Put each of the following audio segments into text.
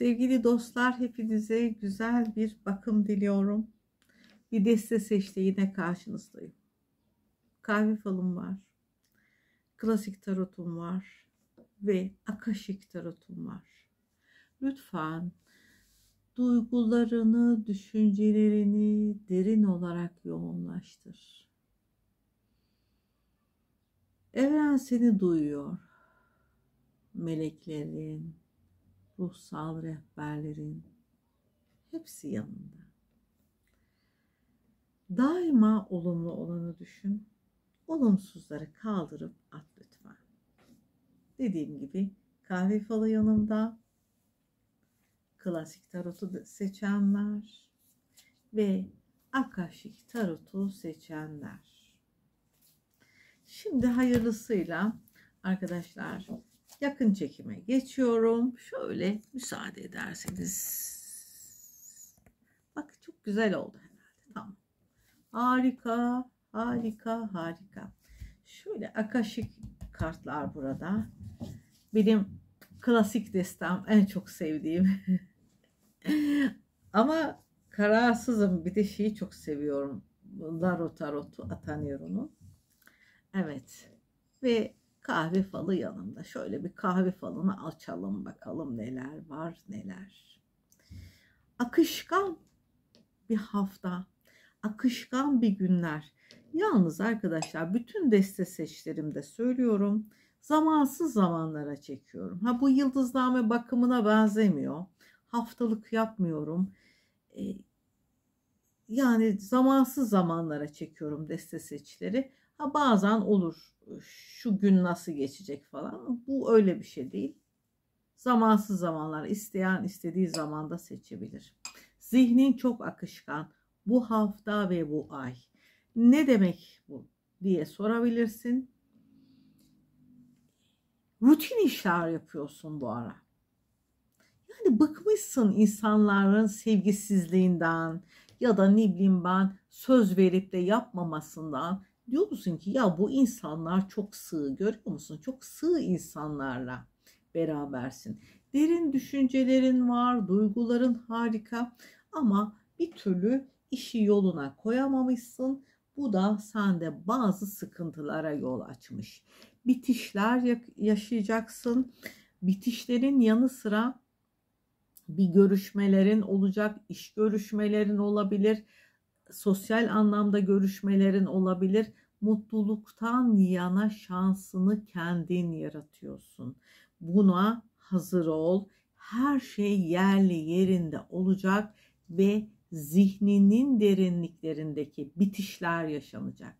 Sevgili dostlar hepinize güzel bir bakım diliyorum. Bir deste seçti yine karşınızdayım. Kahve falım var. Klasik tarotum var. Ve akaşik tarotum var. Lütfen duygularını, düşüncelerini derin olarak yoğunlaştır. Evren seni duyuyor. Meleklerin, ruhsal rehberlerin hepsi yanında. Daima olumlu olanı düşün. Olumsuzları kaldırıp at lütfen. Dediğim gibi kahve falı yanımda. Klasik tarotu seçenler ve Akashik tarotu seçenler. Şimdi hayırlısıyla arkadaşlar yakın çekime geçiyorum. Şöyle müsaade ederseniz. Bak çok güzel oldu herhalde. Tamam. Harika, harika, harika. Şöyle akaşik kartlar burada. Benim klasik destem en çok sevdiğim. Ama kararsızım. Bir de şeyi çok seviyorum. Laro Tarot'u Atanier'unu. Evet. Ve kahve falı yanımda. Şöyle bir kahve falını açalım bakalım neler var neler. Akışkan bir hafta, akışkan bir günler. Yalnız arkadaşlar bütün deste seçlerimde söylüyorum. Zamansız zamanlara çekiyorum. Ha bu yıldızname bakımına benzemiyor. Haftalık yapmıyorum. Ee, yani zamansız zamanlara çekiyorum deste seçleri. Ha bazen olur şu gün nasıl geçecek falan. Bu öyle bir şey değil. Zamansız zamanlar isteyen istediği zamanda seçebilir. Zihnin çok akışkan bu hafta ve bu ay. Ne demek bu diye sorabilirsin. Rutin işler yapıyorsun bu ara. Yani bıkmışsın insanların sevgisizliğinden ya da ne bileyim ben söz verip de yapmamasından diyor musun ki ya bu insanlar çok sığ görüyor musun? Çok sığ insanlarla berabersin. Derin düşüncelerin var, duyguların harika ama bir türlü işi yoluna koyamamışsın. Bu da sende bazı sıkıntılara yol açmış. Bitişler yaşayacaksın. Bitişlerin yanı sıra bir görüşmelerin olacak, iş görüşmelerin olabilir, sosyal anlamda görüşmelerin olabilir mutluluktan yana şansını kendin yaratıyorsun. Buna hazır ol. Her şey yerli yerinde olacak ve zihninin derinliklerindeki bitişler yaşanacak.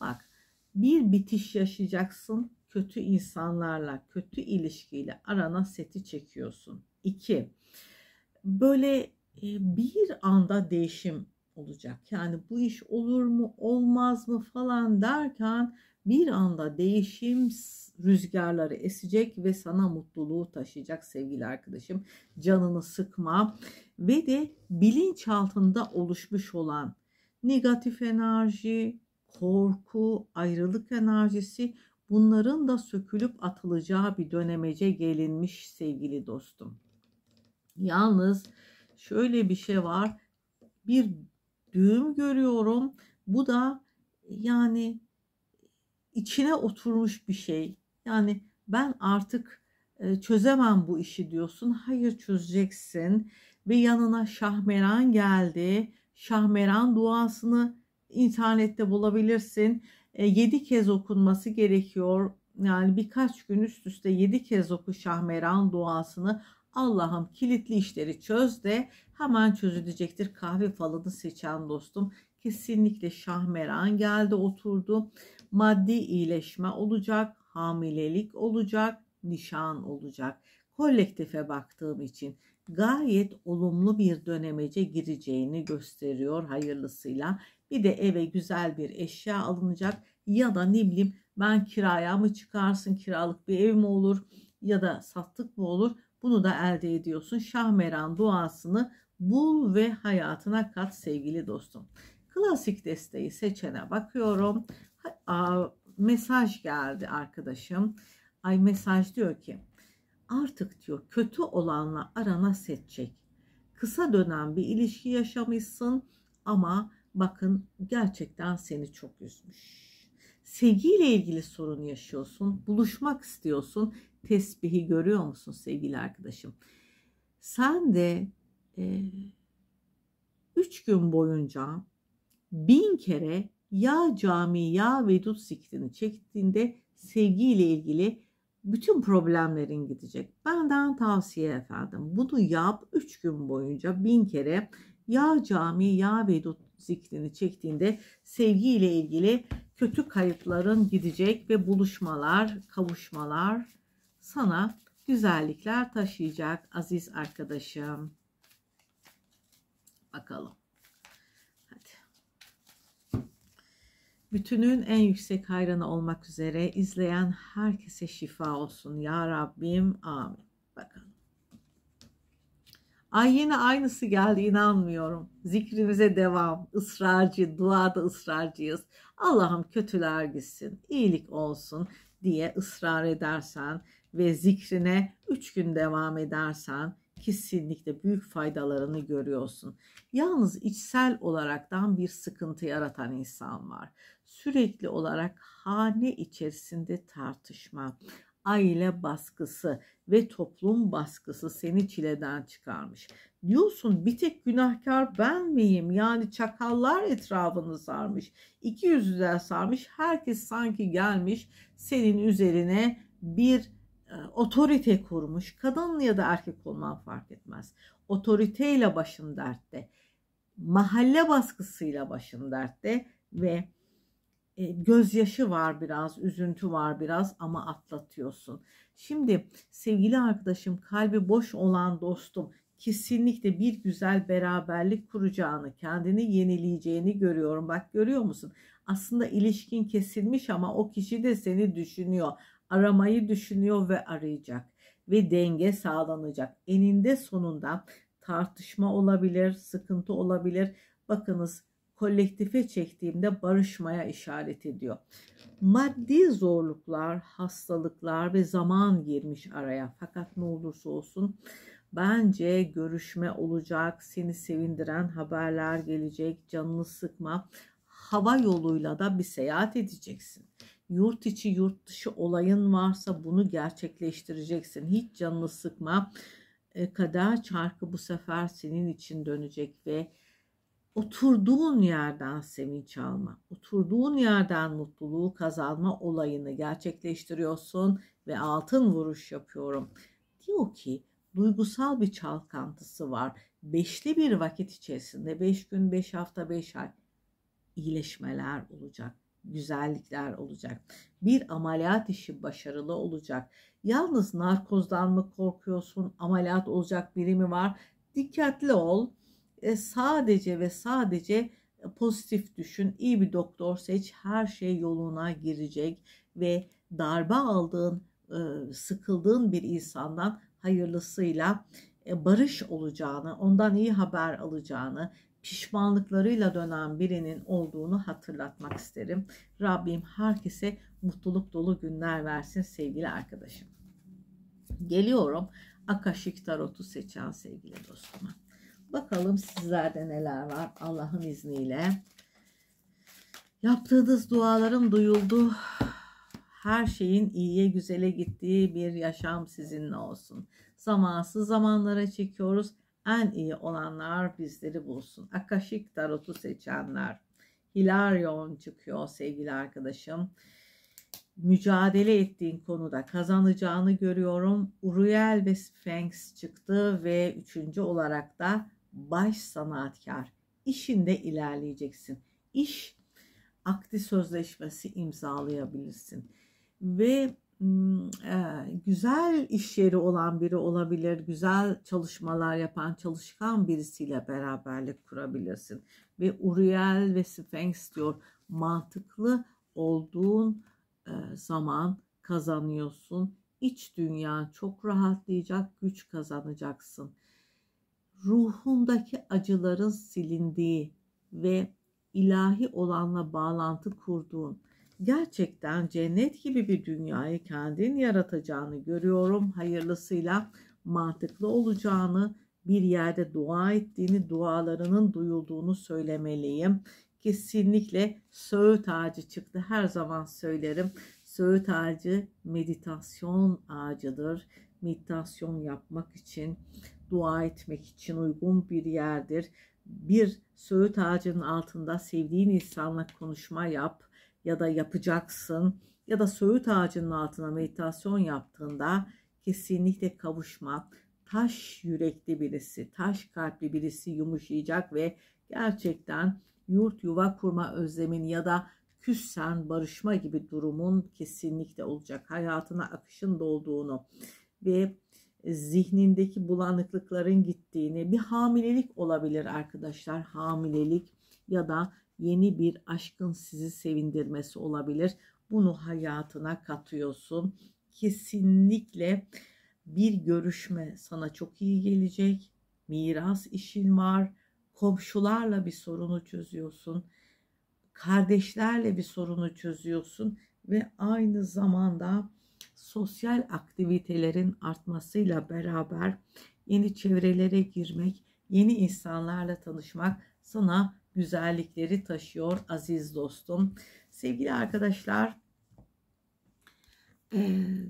Bak bir bitiş yaşayacaksın kötü insanlarla, kötü ilişkiyle arana seti çekiyorsun. İki, böyle e, bir anda değişim olacak. Yani bu iş olur mu olmaz mı falan derken bir anda değişim rüzgarları esecek ve sana mutluluğu taşıyacak sevgili arkadaşım. Canını sıkma ve de bilinç altında oluşmuş olan negatif enerji, korku, ayrılık enerjisi bunların da sökülüp atılacağı bir dönemece gelinmiş sevgili dostum. Yalnız şöyle bir şey var. Bir düğüm görüyorum. Bu da yani içine oturmuş bir şey. Yani ben artık e, çözemem bu işi diyorsun. Hayır çözeceksin. Ve yanına Şahmeran geldi. Şahmeran duasını internette bulabilirsin. E, yedi kez okunması gerekiyor. Yani birkaç gün üst üste yedi kez oku Şahmeran duasını. Allah'ım kilitli işleri çöz de hemen çözülecektir. Kahve falını seçen dostum kesinlikle şahmeran geldi oturdu. Maddi iyileşme olacak, hamilelik olacak, nişan olacak. Kolektife baktığım için gayet olumlu bir dönemece gireceğini gösteriyor hayırlısıyla. Bir de eve güzel bir eşya alınacak ya da ne bileyim ben kiraya mı çıkarsın kiralık bir ev mi olur ya da sattık mı olur bunu da elde ediyorsun. Şahmeran duasını bul ve hayatına kat sevgili dostum. Klasik desteği seçene bakıyorum. Aa, mesaj geldi arkadaşım. Ay mesaj diyor ki artık diyor kötü olanla arana setecek. Kısa dönem bir ilişki yaşamışsın ama bakın gerçekten seni çok üzmüş. Sevgiyle ilgili sorun yaşıyorsun, buluşmak istiyorsun. Tesbihi görüyor musun sevgili arkadaşım? Sen de e, üç gün boyunca bin kere ya cami ya vedut zikrini çektiğinde sevgiyle ilgili bütün problemlerin gidecek. Benden tavsiye efendim. Bunu yap 3 gün boyunca bin kere ya cami ya vedut zikrini çektiğinde sevgiyle ilgili kötü kayıpların gidecek ve buluşmalar, kavuşmalar sana güzellikler taşıyacak aziz arkadaşım. Bakalım. Bütünün en yüksek hayranı olmak üzere izleyen herkese şifa olsun. Ya Rabbim amin. Bakalım. Ay yine aynısı geldi inanmıyorum. Zikrimize devam. Israrcı, duada ısrarcıyız. Allah'ım kötüler gitsin, iyilik olsun diye ısrar edersen ve zikrine üç gün devam edersen kesinlikle büyük faydalarını görüyorsun. Yalnız içsel olaraktan bir sıkıntı yaratan insan var sürekli olarak hane içerisinde tartışma, aile baskısı ve toplum baskısı seni çileden çıkarmış. Diyorsun bir tek günahkar ben miyim? Yani çakallar etrafını sarmış. İki yüzlüler sarmış. Herkes sanki gelmiş senin üzerine bir otorite kurmuş. Kadın ya da erkek olman fark etmez. Otoriteyle başın dertte. Mahalle baskısıyla başın dertte ve e, gözyaşı var biraz, üzüntü var biraz ama atlatıyorsun. Şimdi sevgili arkadaşım, kalbi boş olan dostum kesinlikle bir güzel beraberlik kuracağını, kendini yenileyeceğini görüyorum. Bak görüyor musun? Aslında ilişkin kesilmiş ama o kişi de seni düşünüyor. Aramayı düşünüyor ve arayacak ve denge sağlanacak. Eninde sonunda tartışma olabilir, sıkıntı olabilir. Bakınız kolektife çektiğimde barışmaya işaret ediyor. Maddi zorluklar, hastalıklar ve zaman girmiş araya. Fakat ne olursa olsun bence görüşme olacak, seni sevindiren haberler gelecek, canını sıkma. Hava yoluyla da bir seyahat edeceksin. Yurt içi yurt dışı olayın varsa bunu gerçekleştireceksin. Hiç canını sıkma. E, kader çarkı bu sefer senin için dönecek ve oturduğun yerden sevinç alma, oturduğun yerden mutluluğu kazanma olayını gerçekleştiriyorsun ve altın vuruş yapıyorum. Diyor ki duygusal bir çalkantısı var. Beşli bir vakit içerisinde, beş gün, beş hafta, beş ay iyileşmeler olacak, güzellikler olacak. Bir ameliyat işi başarılı olacak. Yalnız narkozdan mı korkuyorsun, ameliyat olacak biri mi var? Dikkatli ol e, sadece ve sadece e, pozitif düşün. İyi bir doktor seç. Her şey yoluna girecek ve darbe aldığın, e, sıkıldığın bir insandan hayırlısıyla barış olacağını, ondan iyi haber alacağını, pişmanlıklarıyla dönen birinin olduğunu hatırlatmak isterim. Rabbim herkese mutluluk dolu günler versin sevgili arkadaşım. Geliyorum Akaşik Tarot'u seçen sevgili dostuma. Bakalım sizlerde neler var Allah'ın izniyle. Yaptığınız duaların duyuldu. Her şeyin iyiye güzele gittiği bir yaşam sizinle olsun. Zamansız zamanlara çekiyoruz. En iyi olanlar bizleri bulsun. Akaşik tarotu seçenler. Hilarion çıkıyor sevgili arkadaşım. Mücadele ettiğin konuda kazanacağını görüyorum. Uriel ve Sphinx çıktı ve üçüncü olarak da baş sanatkar. İşinde ilerleyeceksin. İş akdi sözleşmesi imzalayabilirsin. Ve güzel iş yeri olan biri olabilir, güzel çalışmalar yapan çalışkan birisiyle beraberlik kurabilirsin. Ve Uriel ve Sphinx diyor mantıklı olduğun e, zaman kazanıyorsun. İç dünya çok rahatlayacak, güç kazanacaksın ruhundaki acıların silindiği ve ilahi olanla bağlantı kurduğun, gerçekten cennet gibi bir dünyayı kendin yaratacağını görüyorum. Hayırlısıyla mantıklı olacağını, bir yerde dua ettiğini, dualarının duyulduğunu söylemeliyim. Kesinlikle söğüt ağacı çıktı. Her zaman söylerim. Söğüt ağacı meditasyon ağacıdır. Meditasyon yapmak için, dua etmek için uygun bir yerdir. Bir söğüt ağacının altında sevdiğin insanla konuşma yap ya da yapacaksın ya da söğüt ağacının altına meditasyon yaptığında kesinlikle kavuşma. Taş yürekli birisi, taş kalpli birisi yumuşayacak ve gerçekten yurt yuva kurma özlemin ya da küssen barışma gibi durumun kesinlikle olacak. Hayatına akışın dolduğunu ve zihnindeki bulanıklıkların gittiğini bir hamilelik olabilir arkadaşlar. Hamilelik ya da yeni bir aşkın sizi sevindirmesi olabilir. Bunu hayatına katıyorsun. Kesinlikle bir görüşme sana çok iyi gelecek. Miras işin var. Komşularla bir sorunu çözüyorsun. Kardeşlerle bir sorunu çözüyorsun ve aynı zamanda sosyal aktivitelerin artmasıyla beraber yeni çevrelere girmek, yeni insanlarla tanışmak sana güzellikleri taşıyor aziz dostum. Sevgili arkadaşlar,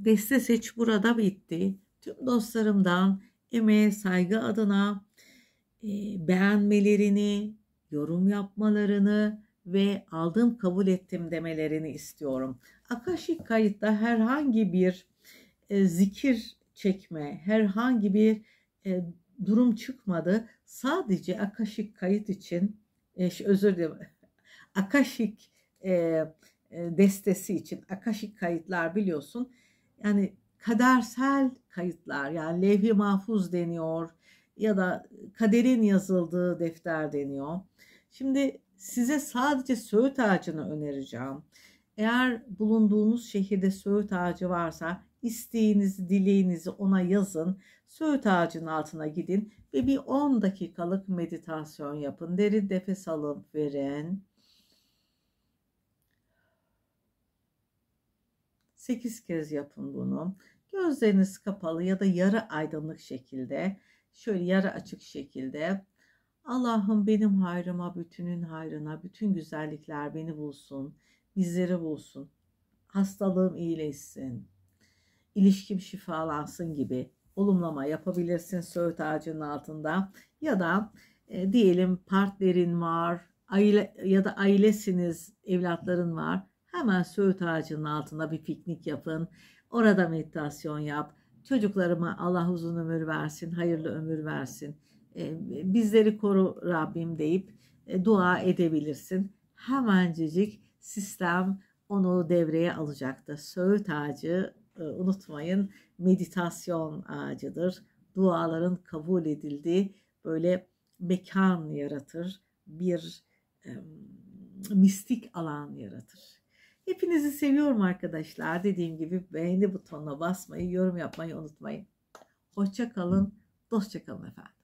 deste seç burada bitti. Tüm dostlarımdan emeğe saygı adına beğenmelerini, yorum yapmalarını ve aldım kabul ettim demelerini istiyorum. Akaşik kayıtta herhangi bir e, zikir çekme, herhangi bir e, durum çıkmadı. Sadece akaşik kayıt için, e, özür dilerim, akaşik e, e, destesi için, akaşik kayıtlar biliyorsun. Yani kadersel kayıtlar, yani levh-i mahfuz deniyor ya da kaderin yazıldığı defter deniyor. Şimdi size sadece söğüt ağacını önereceğim. Eğer bulunduğunuz şehirde söğüt ağacı varsa isteğinizi, dileğinizi ona yazın. Söğüt ağacının altına gidin ve bir 10 dakikalık meditasyon yapın. Derin nefes alıp verin. 8 kez yapın bunu. Gözleriniz kapalı ya da yarı aydınlık şekilde, şöyle yarı açık şekilde Allah'ım benim hayrıma, bütünün hayrına, bütün güzellikler beni bulsun, bizleri bulsun. Hastalığım iyileşsin, ilişkim şifalansın gibi olumlama yapabilirsin söğüt ağacının altında. Ya da e, diyelim partnerin var, aile ya da ailesiniz, evlatların var. Hemen söğüt ağacının altında bir piknik yapın. Orada meditasyon yap. Çocuklarıma Allah uzun ömür versin, hayırlı ömür versin e, bizleri koru Rabbim deyip e, dua edebilirsin. Hemencecik sistem onu devreye alacaktır. Söğüt ağacı unutmayın meditasyon ağacıdır. Duaların kabul edildiği böyle mekan yaratır. Bir e, mistik alan yaratır. Hepinizi seviyorum arkadaşlar. Dediğim gibi beğeni butonuna basmayı, yorum yapmayı unutmayın. Hoşça kalın, dostça kalın efendim.